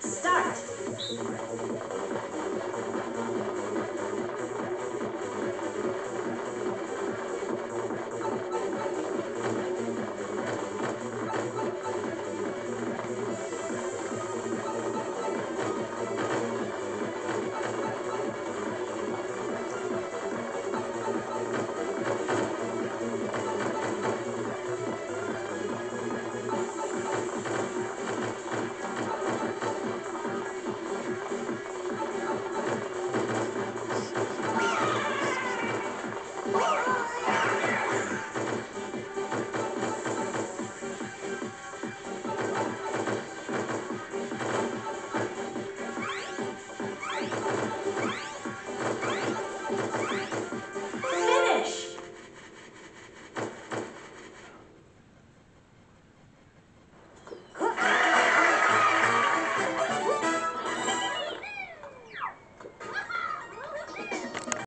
Start! Where?